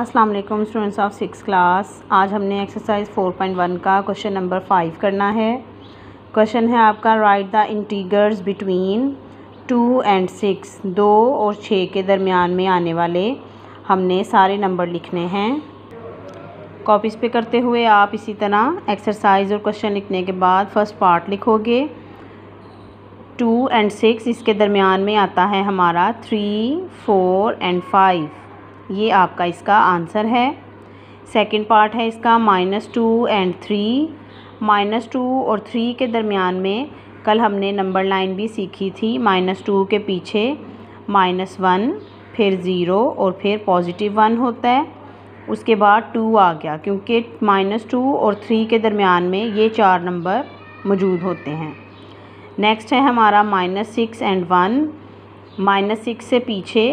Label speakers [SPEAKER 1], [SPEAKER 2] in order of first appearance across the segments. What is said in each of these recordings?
[SPEAKER 1] अस्सलाम वालेकुम students of six class. आज हमने एक्सरसाइज 4.1 का क्वेश्चन नंबर फाइव करना है। क्वेश्चन है आपका right the integers between two and six दो और छः के दरमियान में आने वाले हमने सारे नंबर लिखने हैं। कॉपीज़ पे करते हुए आप इसी तरह एक्सरसाइज और क्वेश्चन लिखने के बाद फ़र्स्ट पार्ट लिखोगे। टू एंड सिक्स इसके दरमियान में आता है हमारा थ्री फोर एंड फाइव ये आपका इसका आंसर है। सेकंड पार्ट है इसका minus two and three minus two और थ्री के दरमियान में कल हमने नंबर लाइन भी सीखी थी माइनस टू के पीछे। माइनस वन फिर ज़ीरो और फिर पॉजिटिव वन होता है। उसके बाद टू आ गया, क्योंकि माइनस टू और थ्री के दरमियान में ये चार नंबर मौजूद होते हैं। नेक्स्ट है हमारा minus six and one minus six से पीछे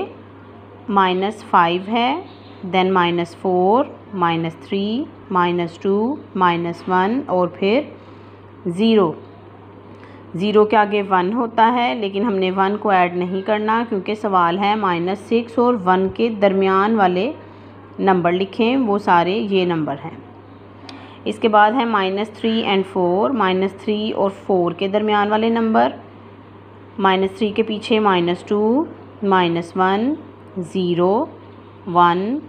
[SPEAKER 1] माइनस फाइव है then minus four minus three minus two minus one और फिर ज़ीरो ज़ीरो के आगे वन होता है, लेकिन हमने वन को ऐड नहीं करना क्योंकि सवाल है माइनस सिक्स और वन के दरमियान वाले नंबर लिखें, वो सारे ये नंबर हैं. इसके बाद है minus three and four minus three और फोर के दरमियान वाले नंबर माइनस थ्री के पीछे minus two minus one zero, one,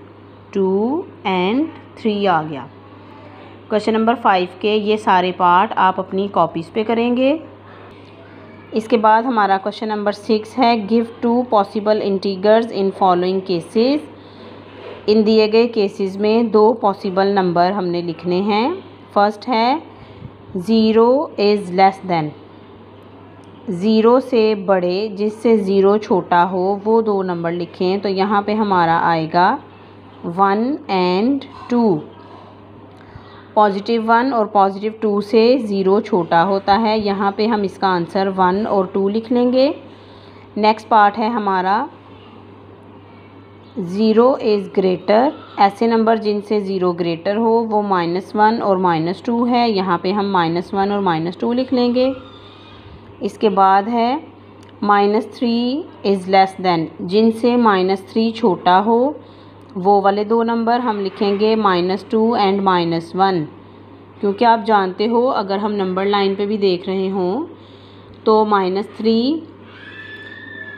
[SPEAKER 1] two, and three आ गया। क्वेश्चन नंबर फाइव के ये सारे पार्ट आप अपनी कॉपीज़ पे करेंगे। इसके बाद हमारा क्वेश्चन नंबर सिक्स है, give two possible integers in following cases. इन दिए गए केसेस में दो पॉसिबल नंबर हमने लिखने हैं। फ़र्स्ट है, zero is less than. Zero से बड़े, जिससे ज़ीरो छोटा हो, वो दो नंबर लिखें तो यहाँ पे हमारा आएगा one and two. Positive one और पॉजिटिव टू से ज़ीरो छोटा होता है। यहाँ पे हम इसका आंसर वन और टू लिख लेंगे। नेक्स्ट पार्ट है हमारा, ज़ीरो इज़ ग्रेटर। ऐसे नंबर जिनसे ज़ीरो ग्रेटर हो, वो माइनस वन और माइनस टू है। यहाँ पे हम माइनस वन और माइनस टू लिख लेंगे। इसके बाद है minus three is less than जिनसे माइनस थ्री छोटा हो, वो वाले दो नंबर हम लिखेंगे minus two and minus one क्योंकि आप जानते हो, अगर हम नंबर लाइन पे भी देख रहे हों तो माइनस थ्री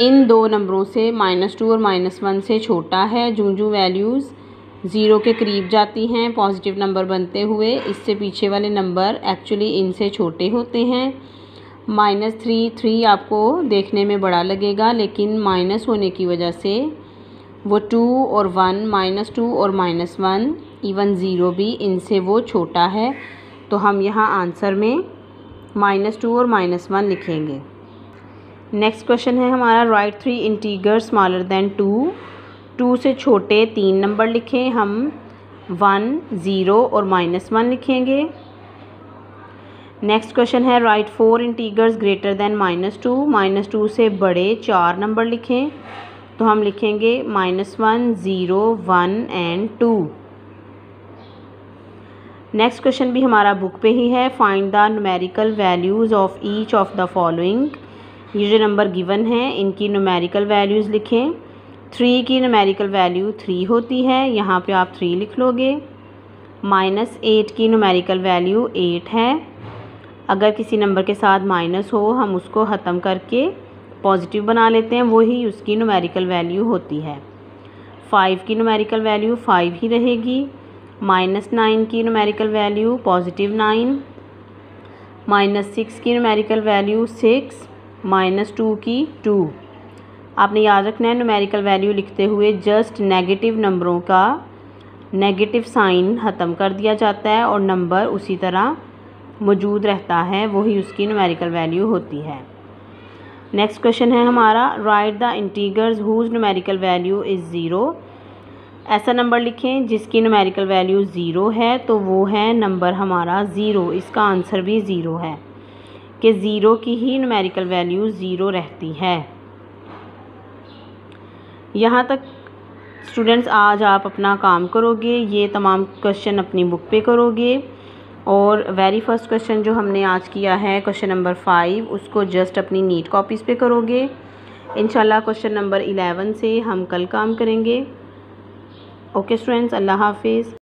[SPEAKER 1] इन दो नंबरों से माइनस टू और माइनस वन से छोटा है। जो जो वैल्यूज़ ज़ीरो के करीब जाती हैं पॉजिटिव नंबर बनते हुए, इससे पीछे वाले नंबर एक्चुअली इनसे छोटे होते हैं। माइनस थ्री थ्री आपको देखने में बड़ा लगेगा, लेकिन माइनस होने की वजह से वो टू और वन, माइनस टू और माइनस वन, इवन ज़ीरो भी इनसे वो छोटा है। तो हम यहाँ आंसर में माइनस टू और माइनस वन लिखेंगे। नेक्स्ट क्वेश्चन है हमारा, write three integer smaller than two. Two से छोटे तीन नंबर लिखें, हम वन, ज़ीरो और माइनस वन लिखेंगे। नेक्स्ट क्वेश्चन है write four integers greater than minus two minus two से बड़े चार नंबर लिखें। तो हम लिखेंगे minus one zero one and two next question भी हमारा बुक पे ही है। Find the numerical values of each of the following ये जो नंबर गिवन है, इनकी न्यूमेरिकल वैल्यूज़ लिखें। थ्री की न्यूमेरिकल वैल्यू थ्री होती है। यहाँ पे आप थ्री लिख लोगे। माइनस एट की न्यूमेरिकल वैल्यू एट है। अगर किसी नंबर के साथ माइनस हो, हम उसको ख़त्म करके पॉजिटिव बना लेते हैं, वही उसकी नुमेरिकल वैल्यू होती है। फ़ाइव की नुमेरिकल वैल्यू फ़ाइव ही रहेगी। माइनस नाइन की numerical value positive nine minus six की numerical value six minus two की टू आपने याद रखना है नुमेरिकल वैल्यू लिखते हुए जस्ट नेगेटिव नंबरों का नेगेटिव साइन ख़त्म कर दिया जाता है और नंबर उसी तरह मौजूद रहता है, वही उसकी न्यूमेरिकल वैल्यू होती है। नेक्स्ट क्वेश्चन है हमारा write the integers whose numerical value is zero ऐसा नंबर लिखें जिसकी न्यूमेरिकल वैल्यू ज़ीरो है तो वो है नंबर हमारा ज़ीरो इसका आंसर भी ज़ीरो है। कि ज़ीरो की ही न्यूमेरिकल वैल्यू ज़ीरो रहती है। यहाँ तक स्टूडेंट्स आज आप अपना काम करोगे, ये तमाम क्वेश्चन अपनी बुक पे करोगे। और वेरी फ़र्स्ट क्वेश्चन जो हमने आज किया है क्वेश्चन नंबर फाइव उसको जस्ट अपनी नीट कॉपीज़ पे करोगे। इनशाला क्वेश्चन नंबर इलेवन से हम कल काम करेंगे। ओके स्टूडेंट्स अल्लाह हाफिज़।